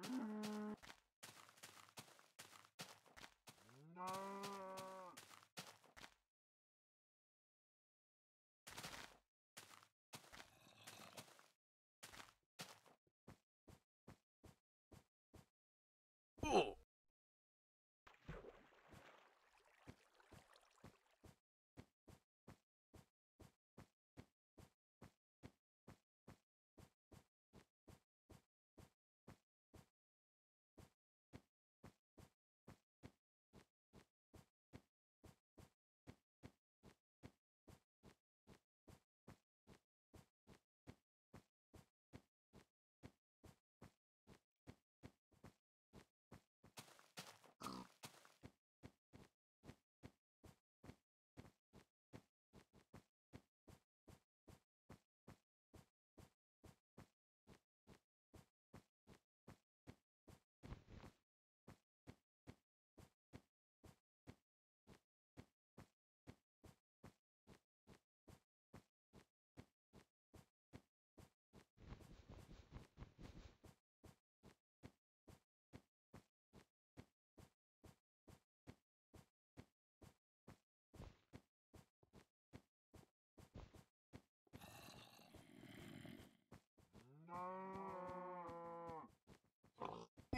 Mm-hmm.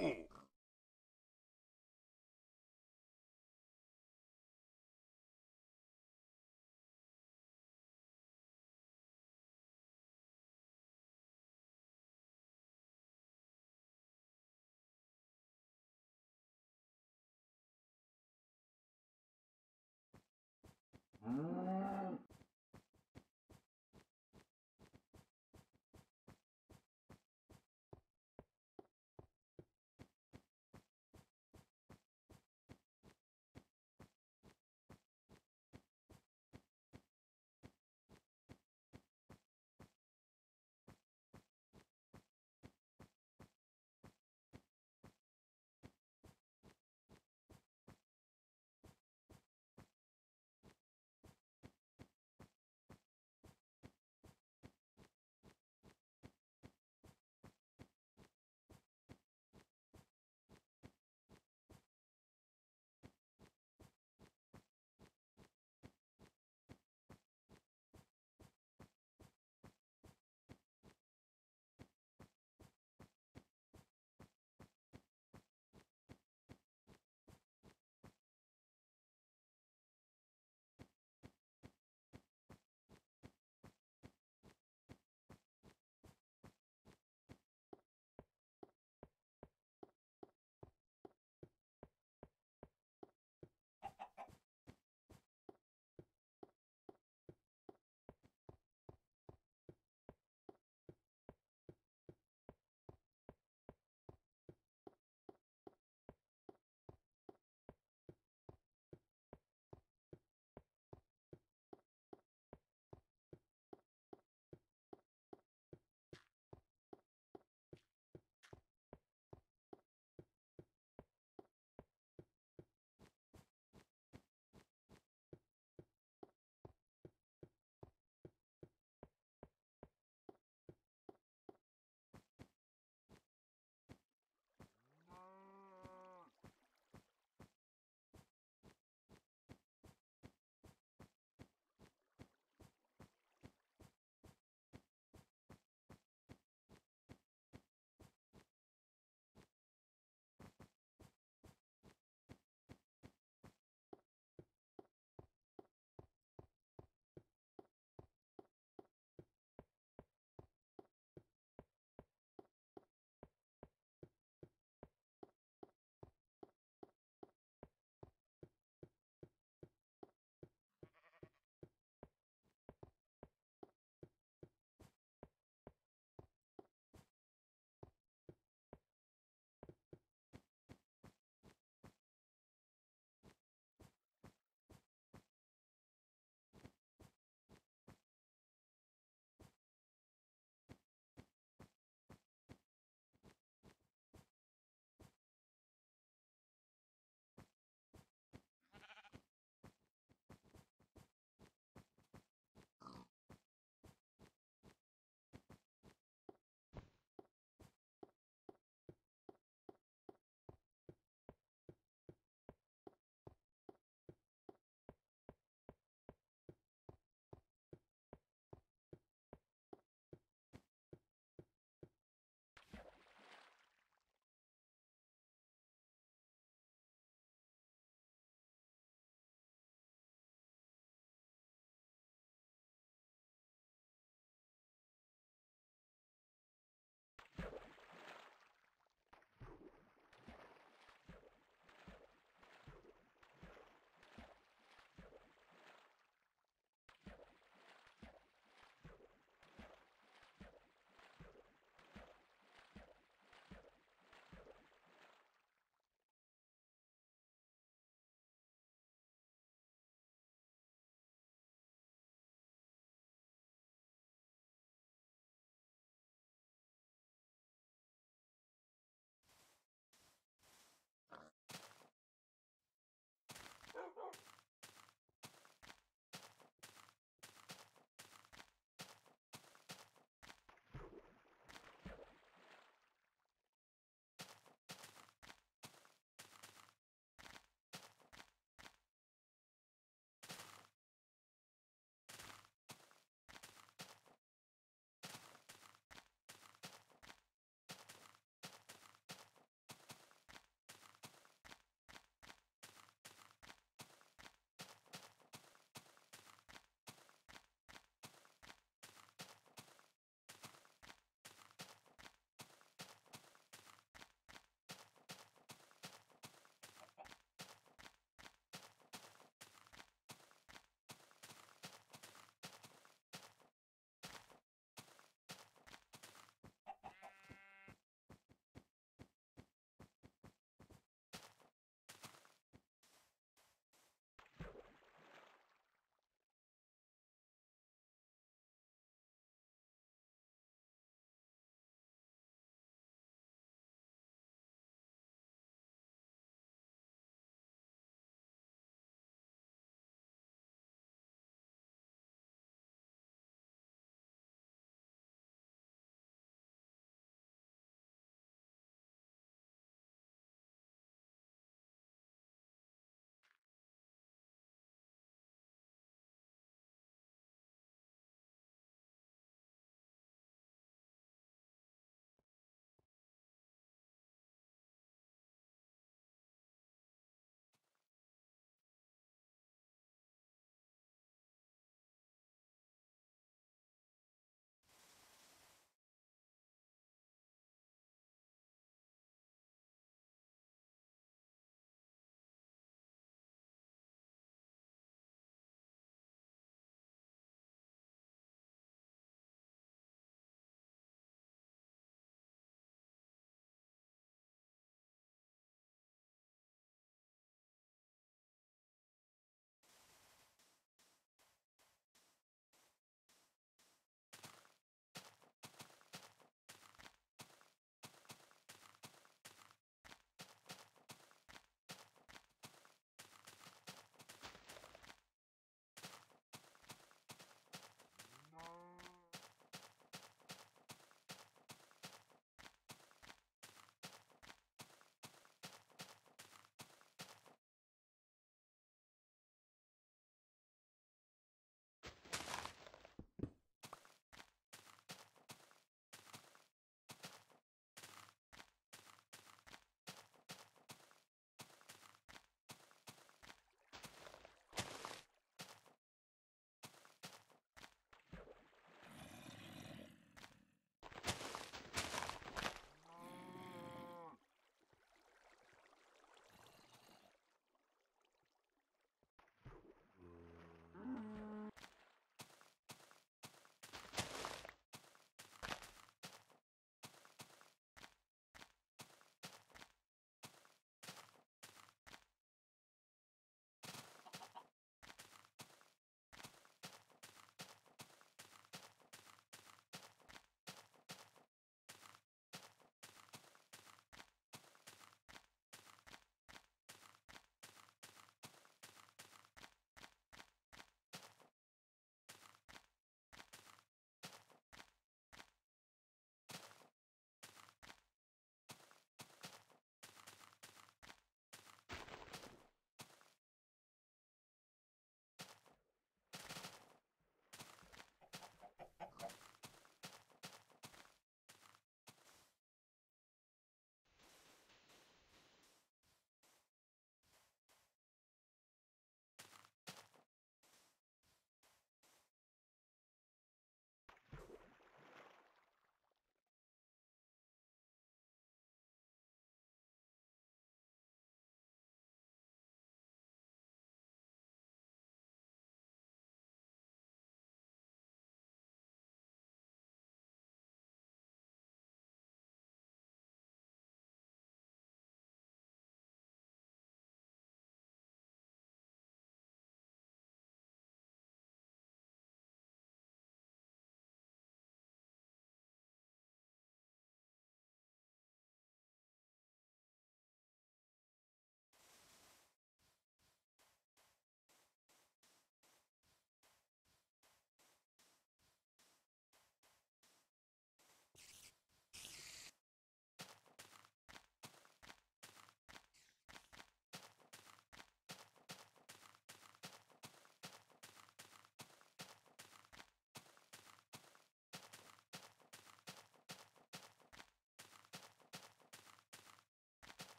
うん。うん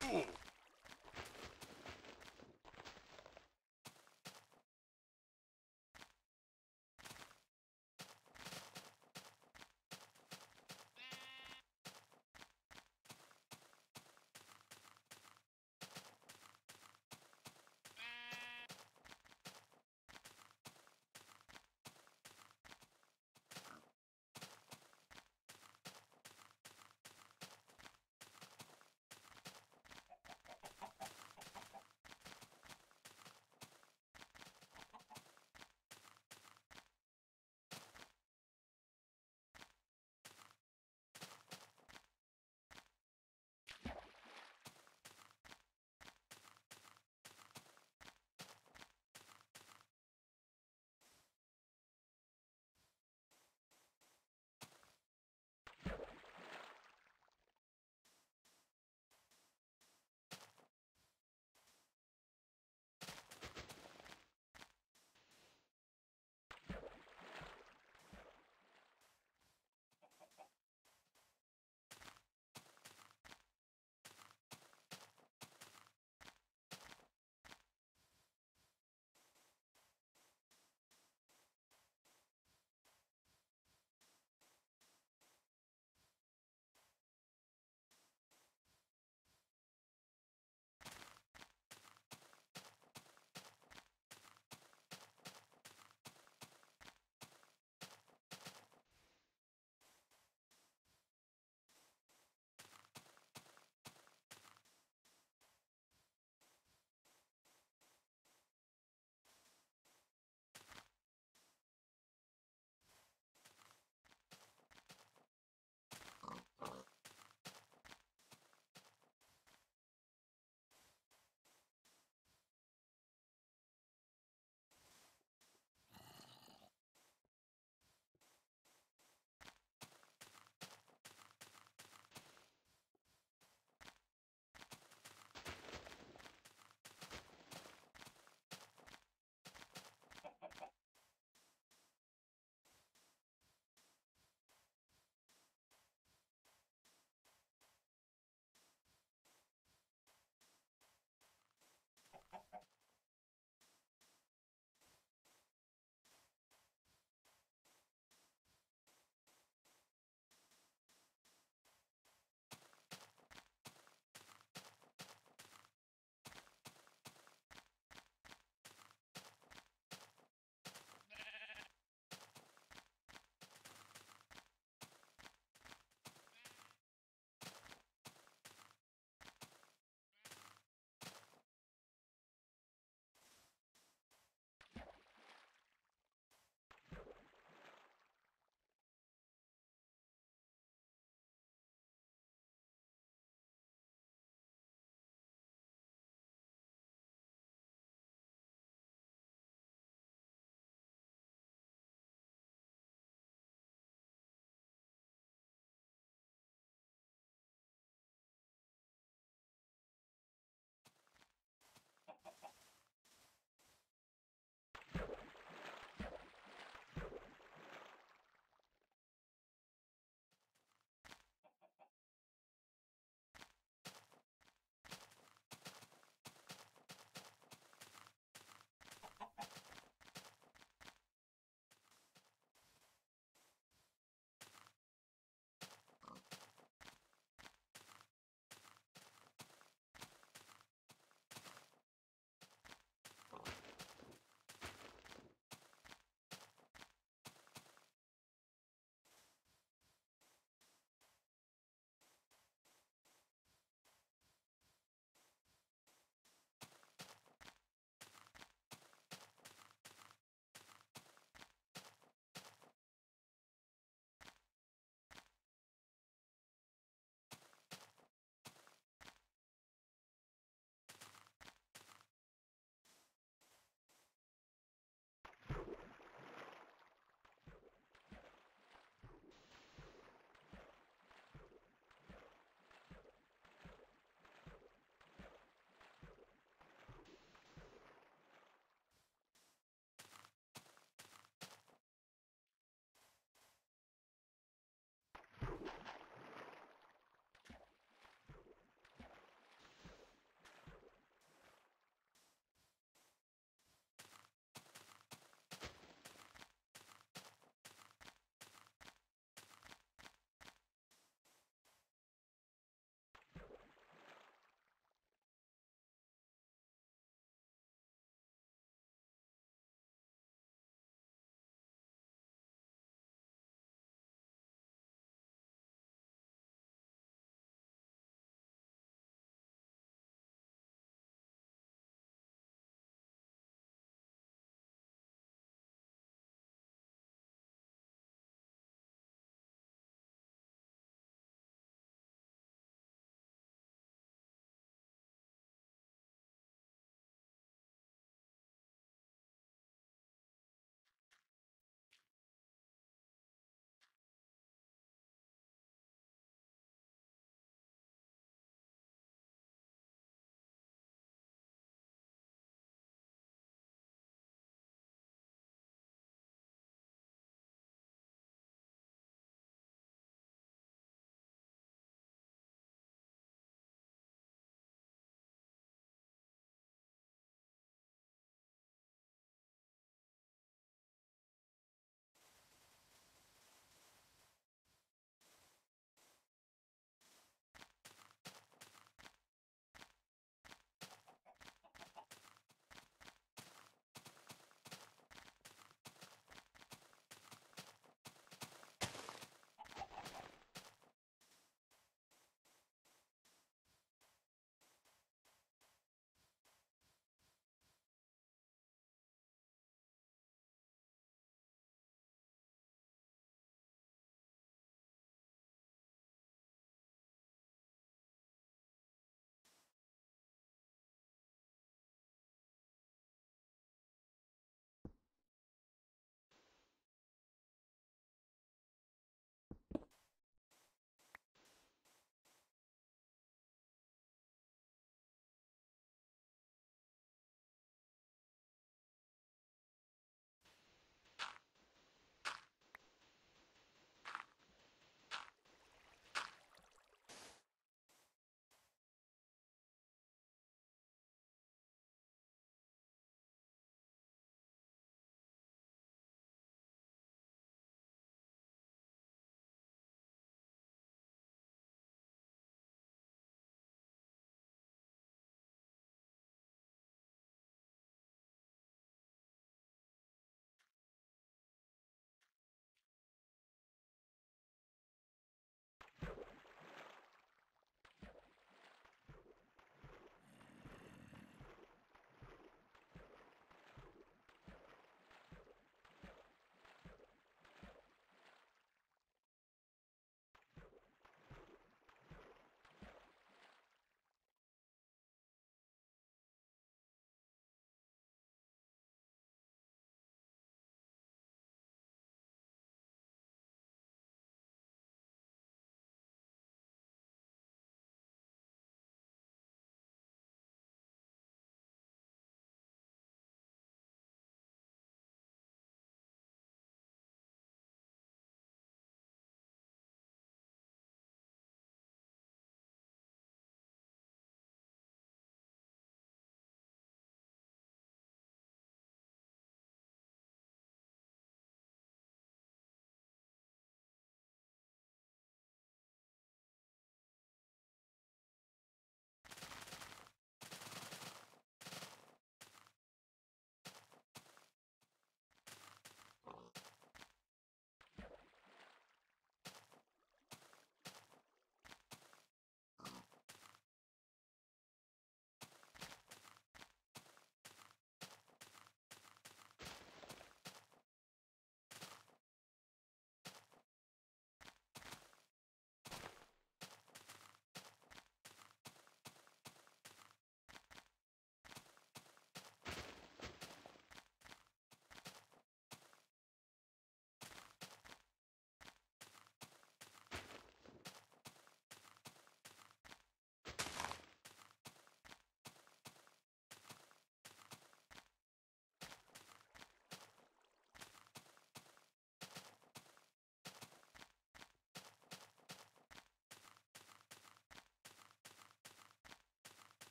Boom.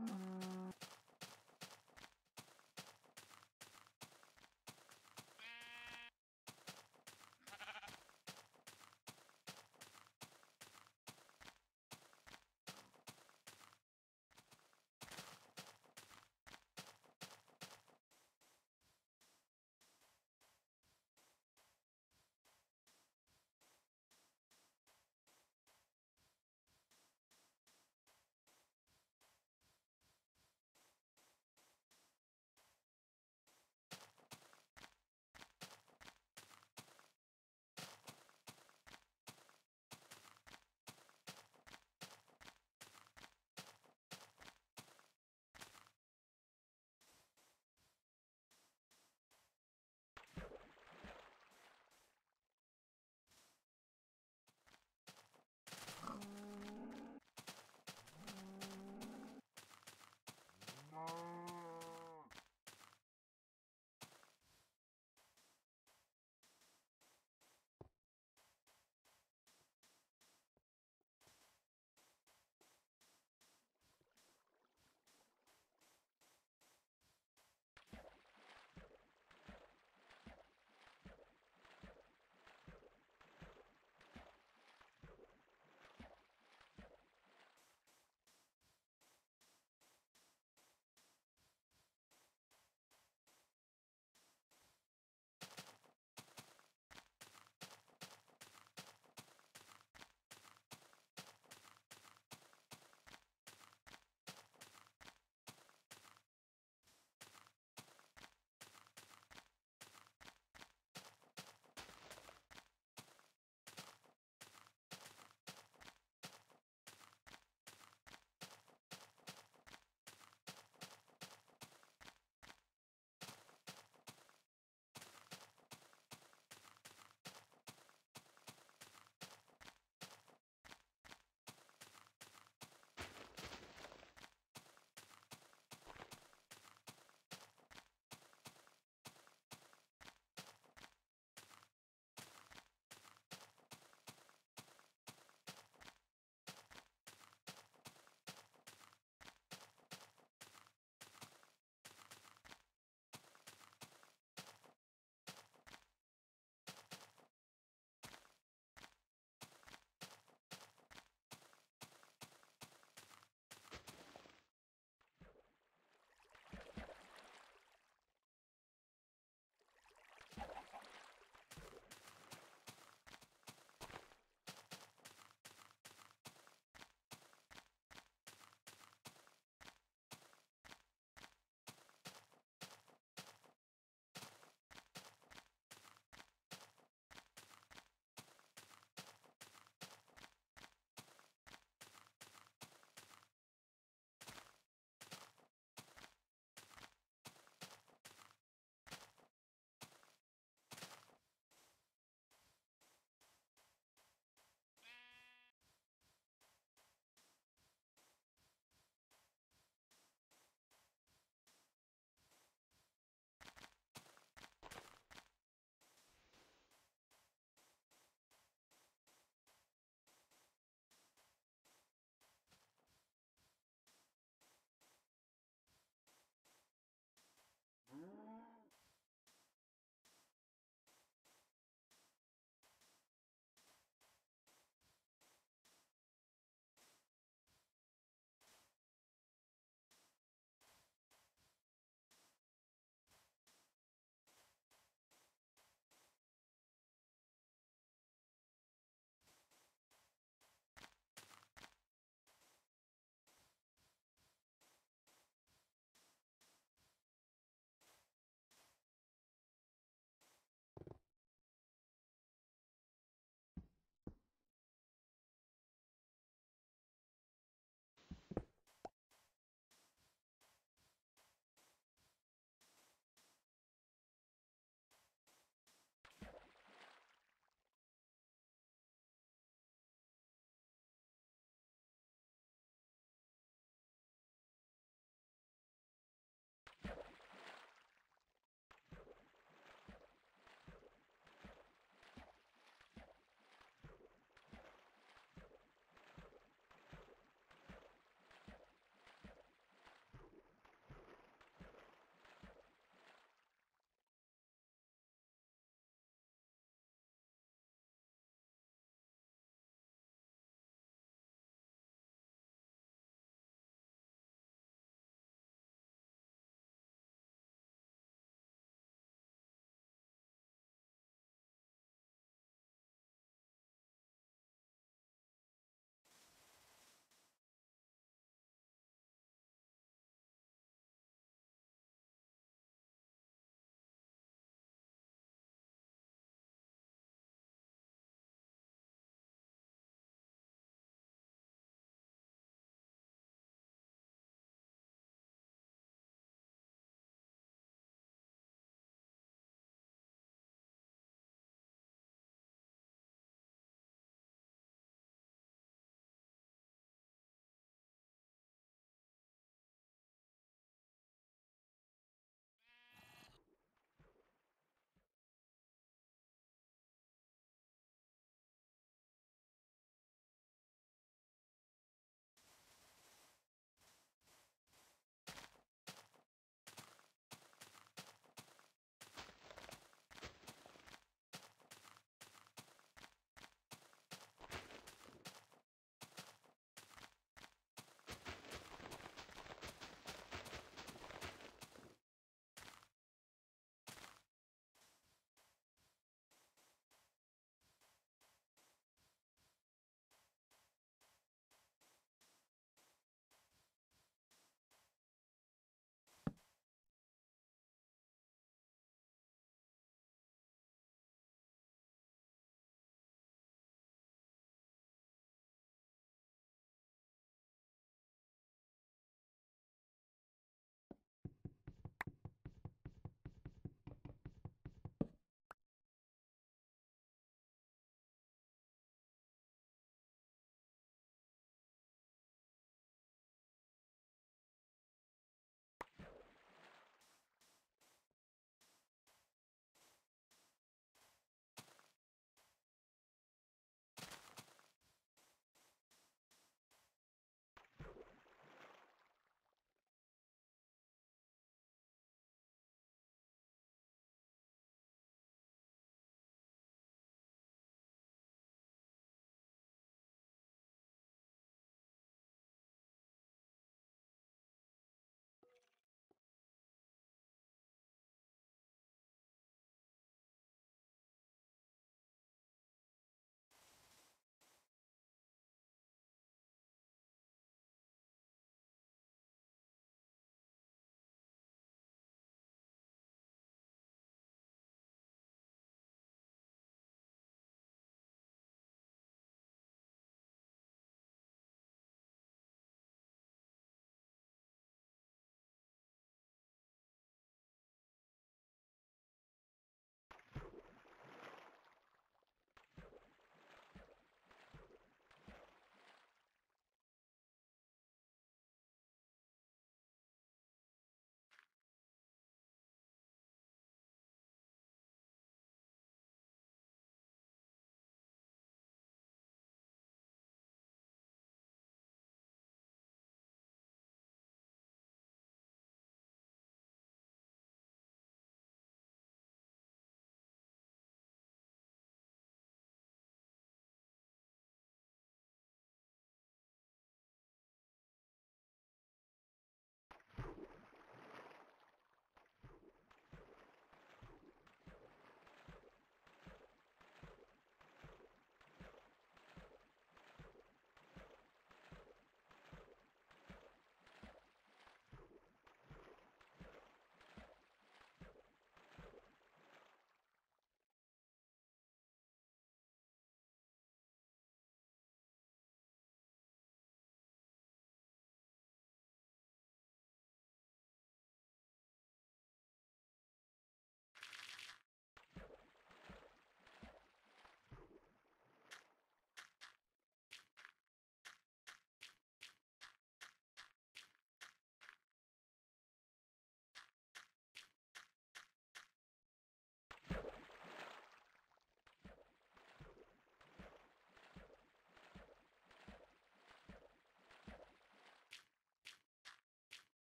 Mm-hmm.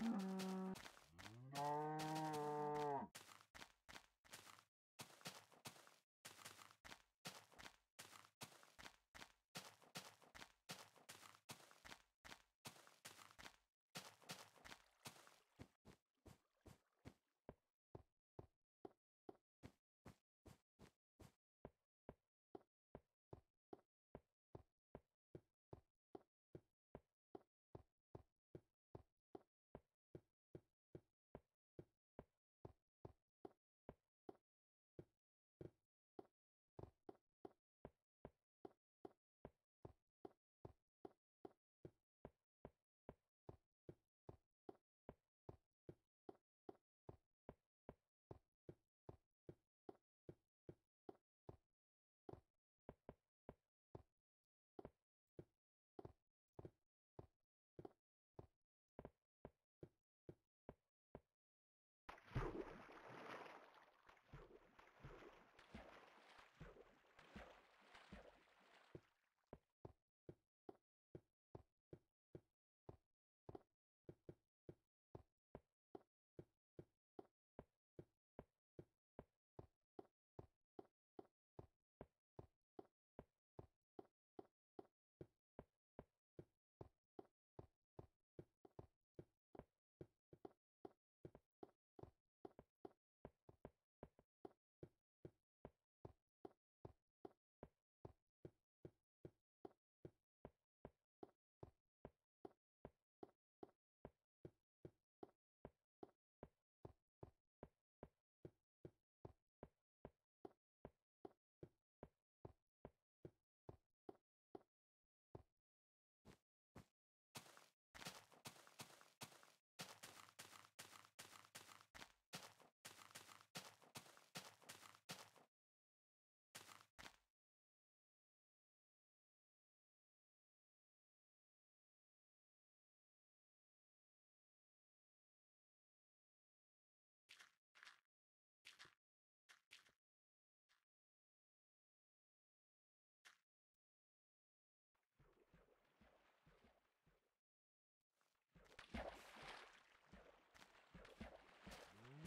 Mm-hmm.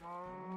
No.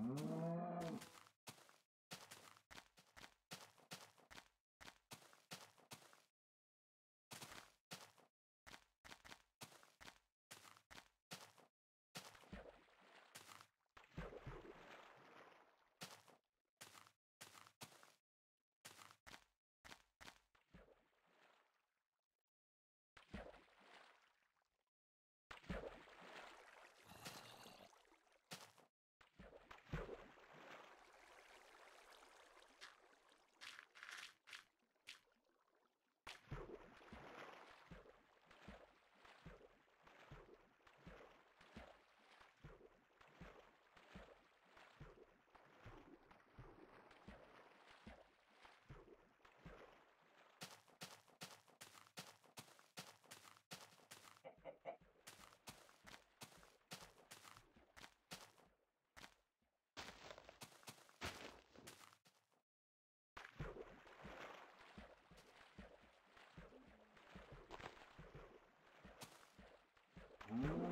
Mm. Mm-hmm.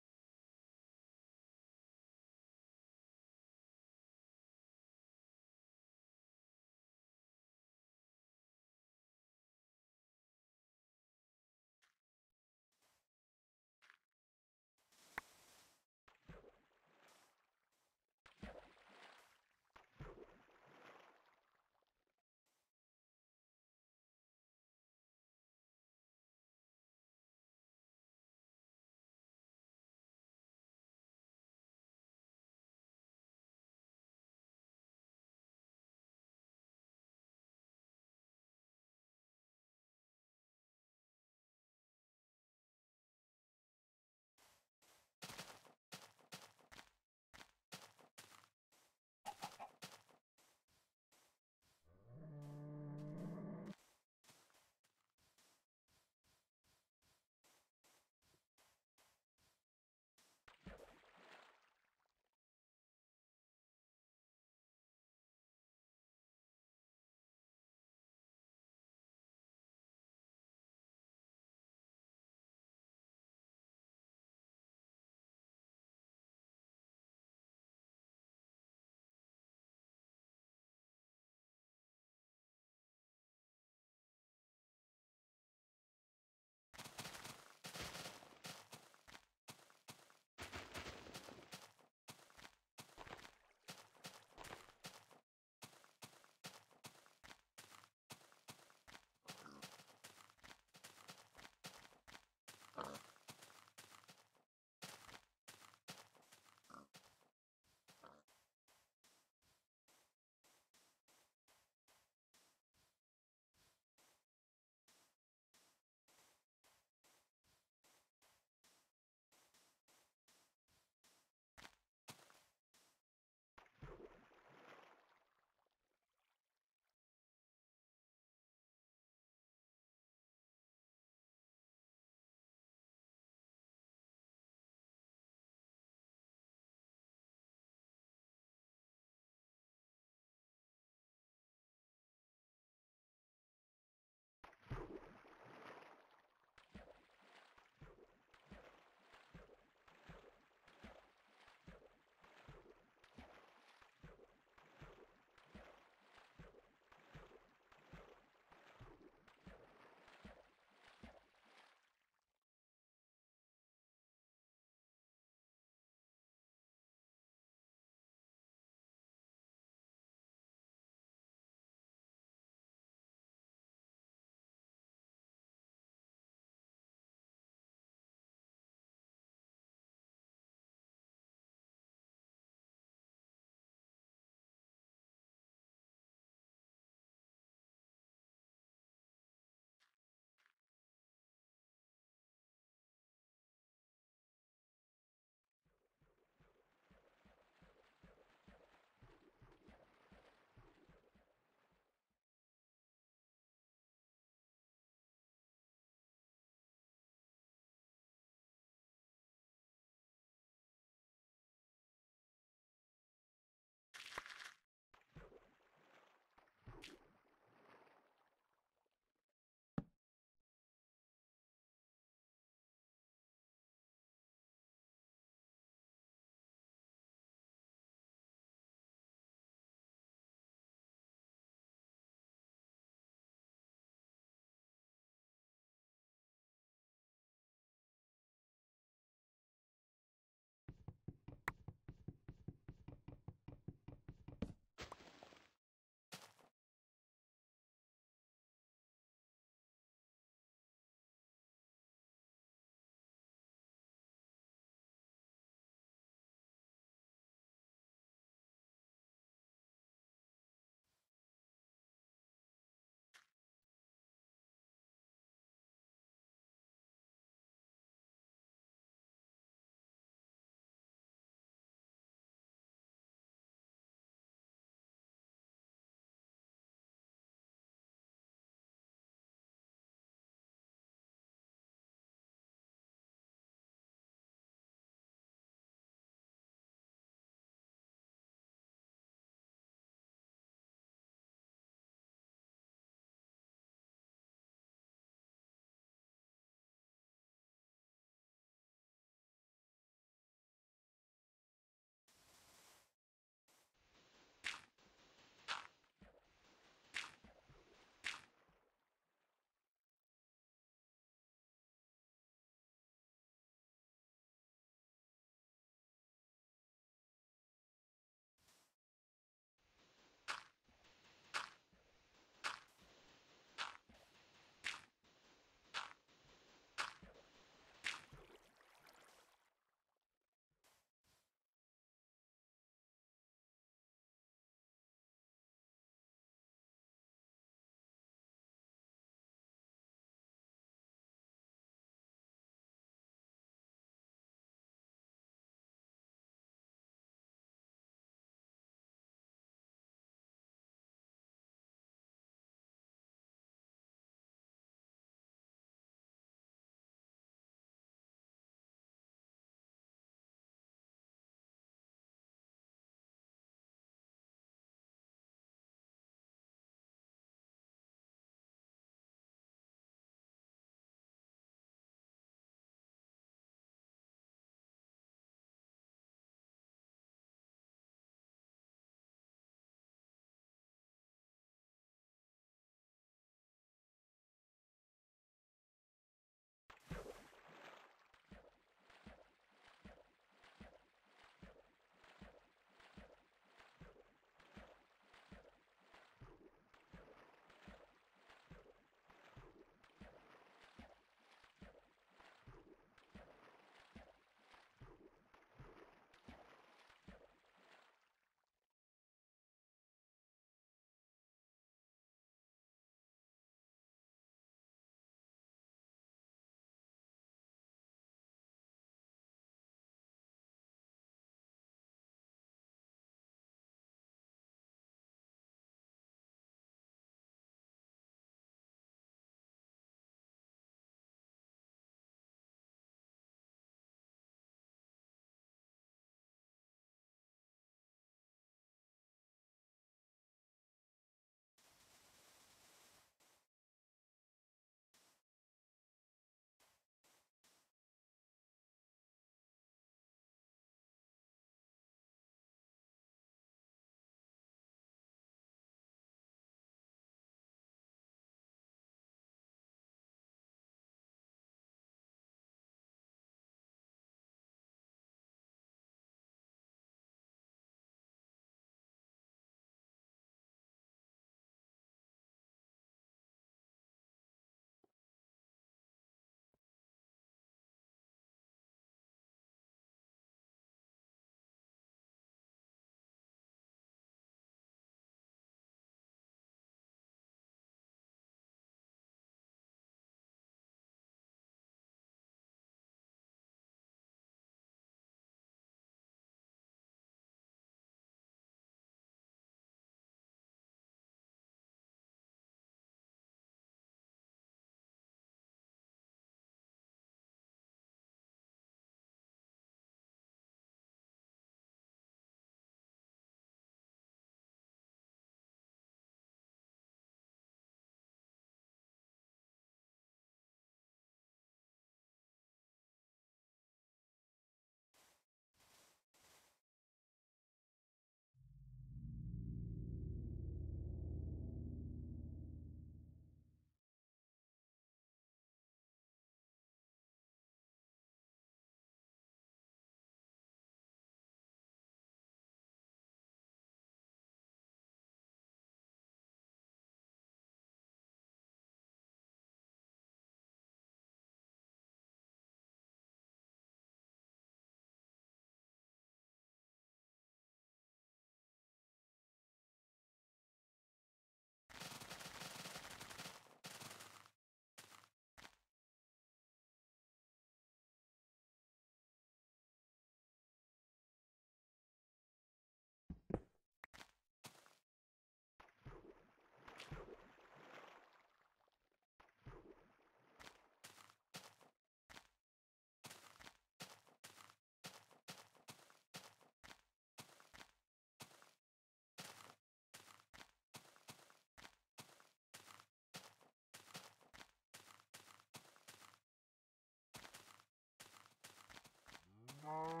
Oh.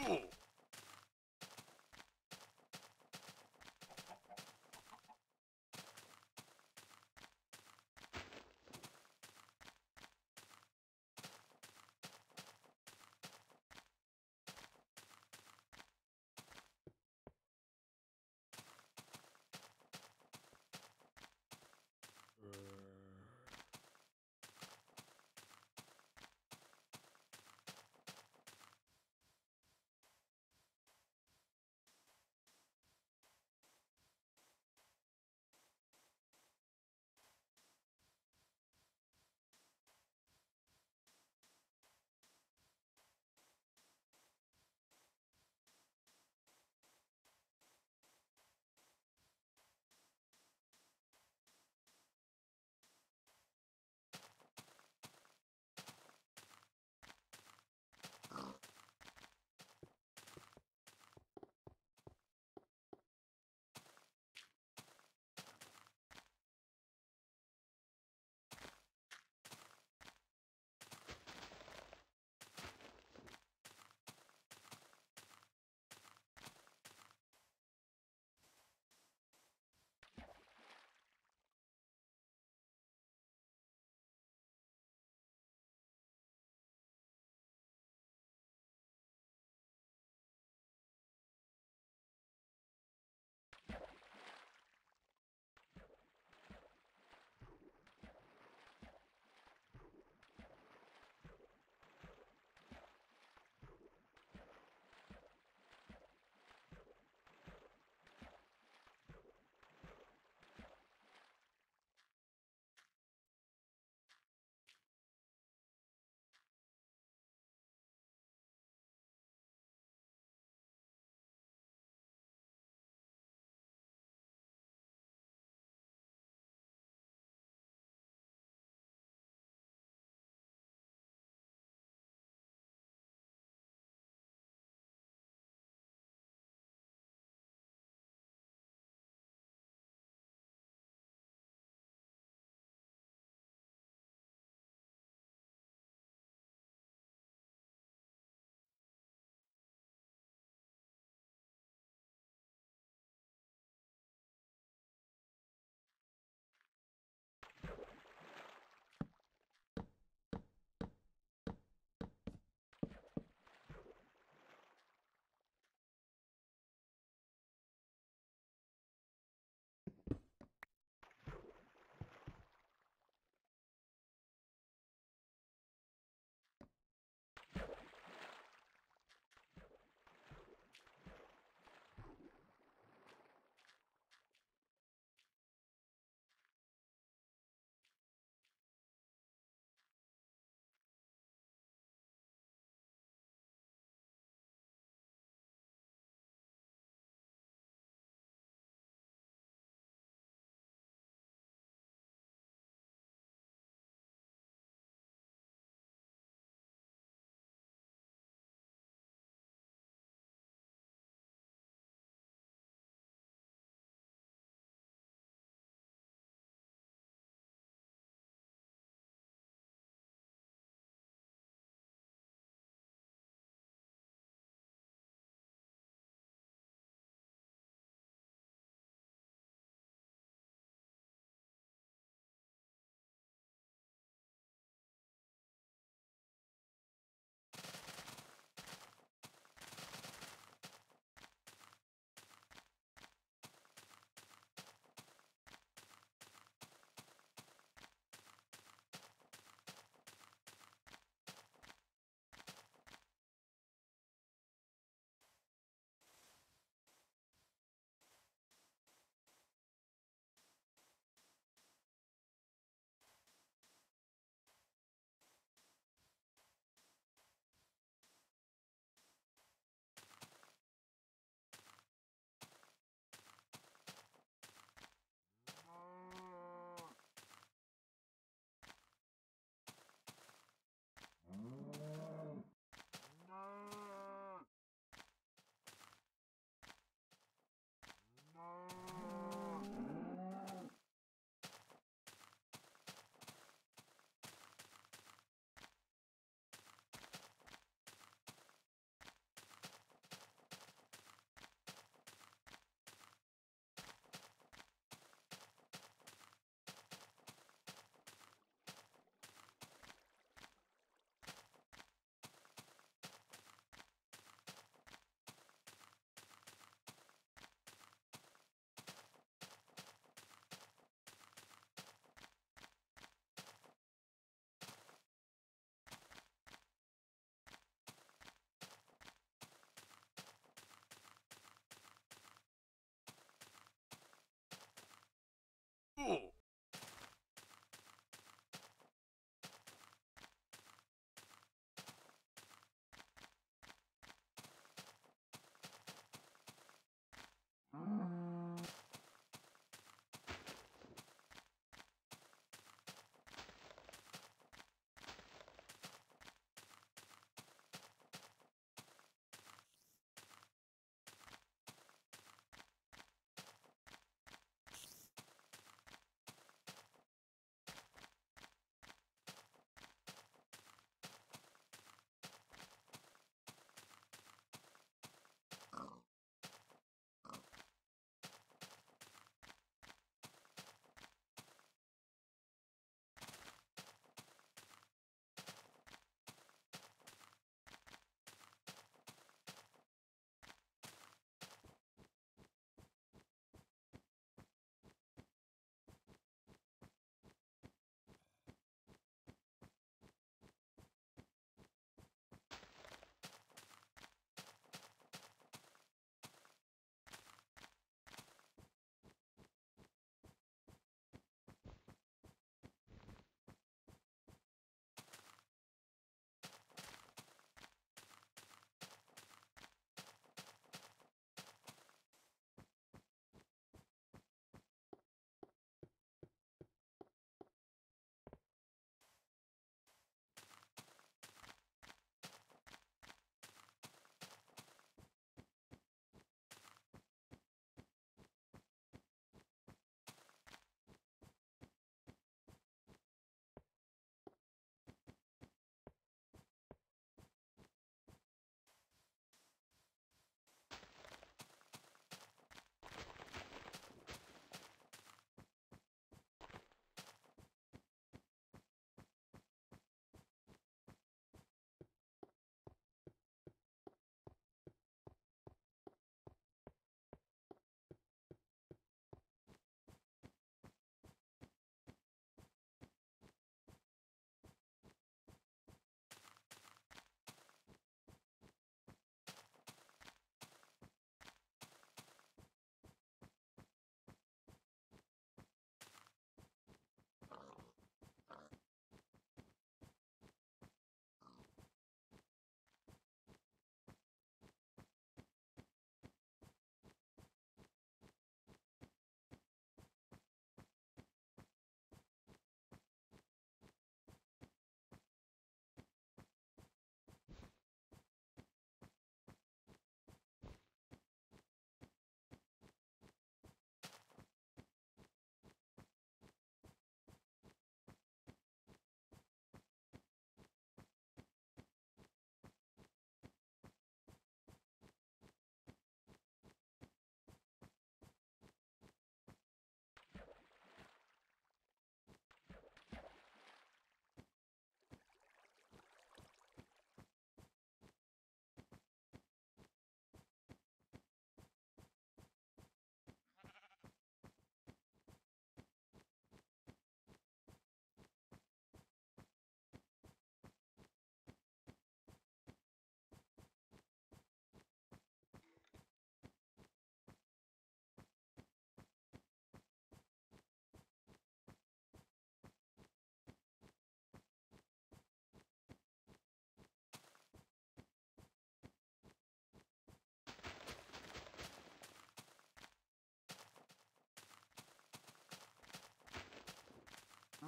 Ooh.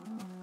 Mm-hmm.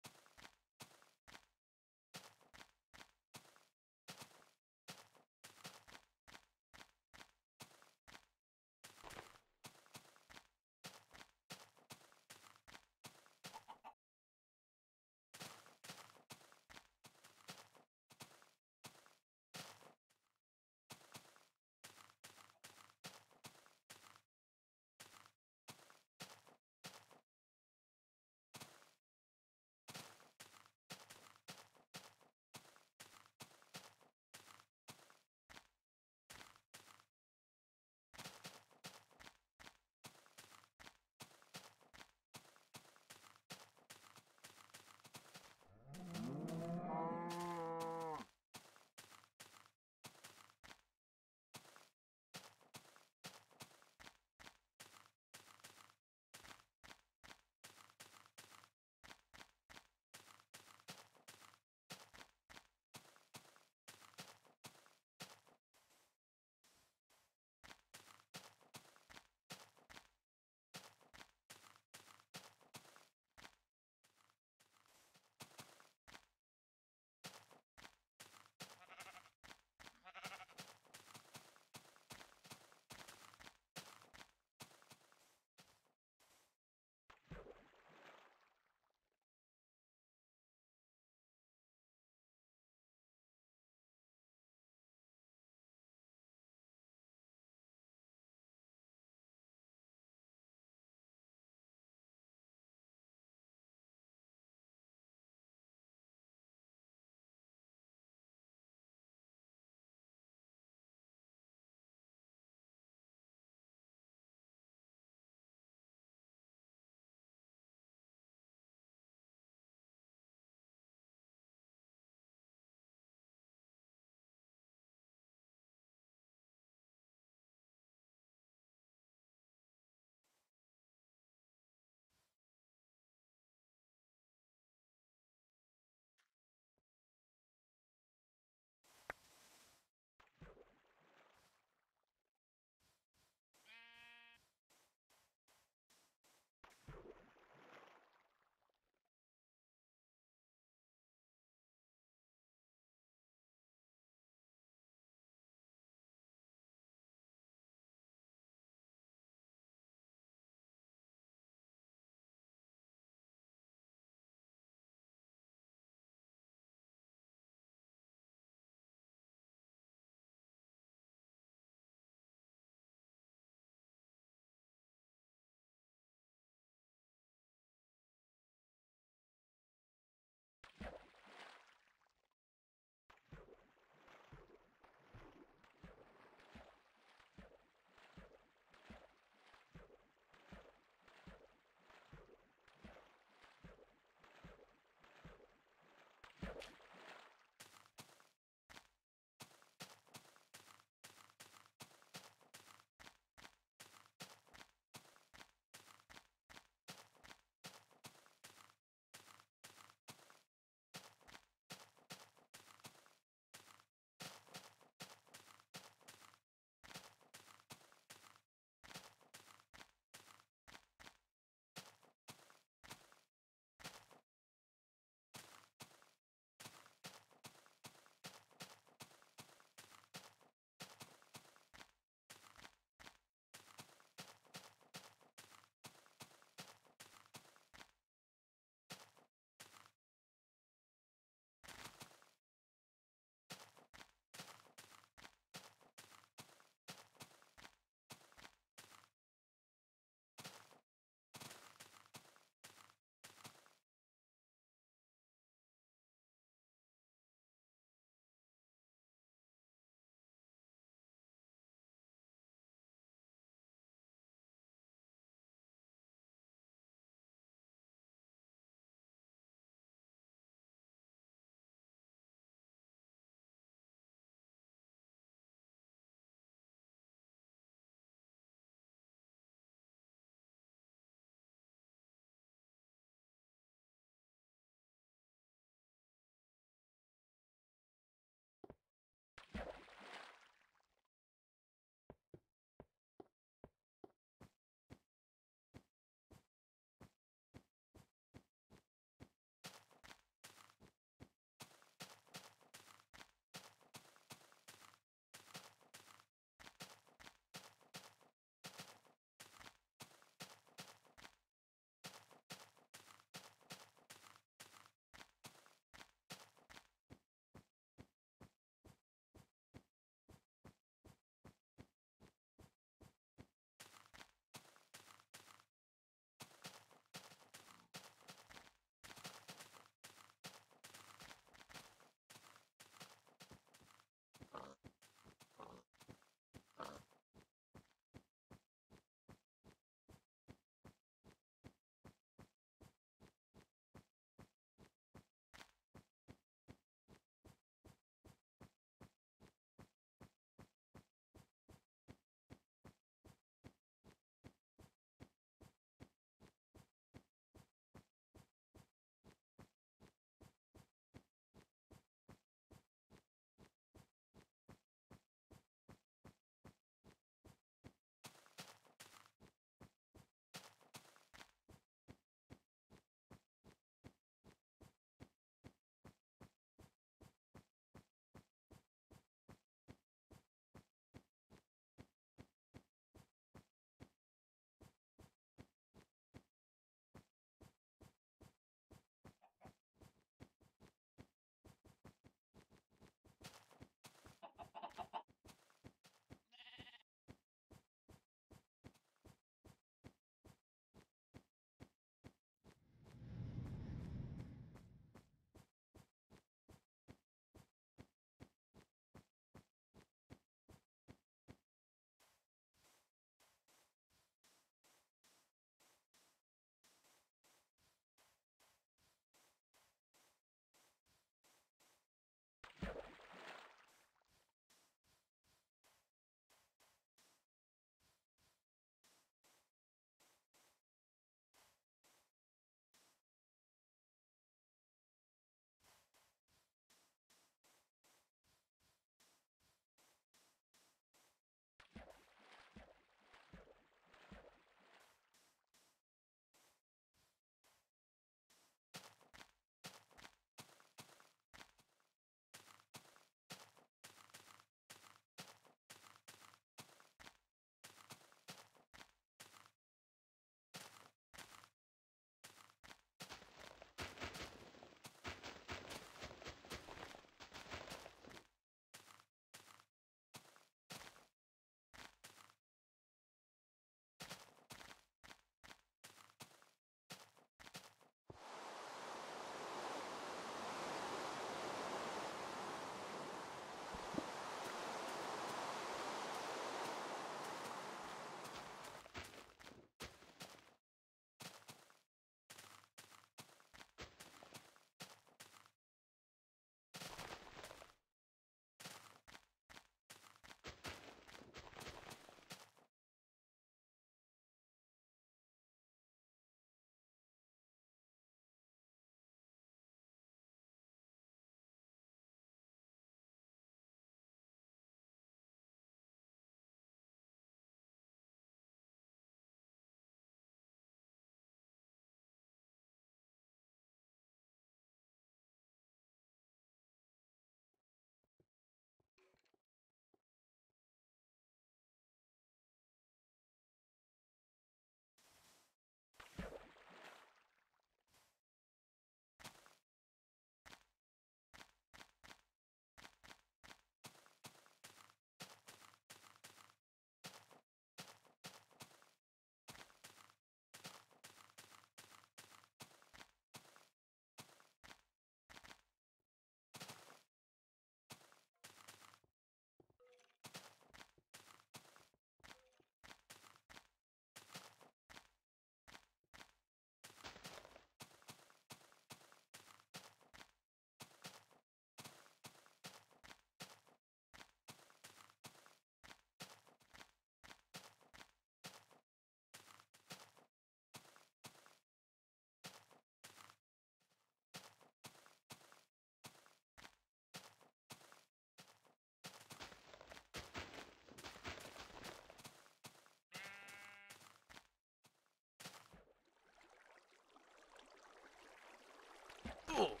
Ooh.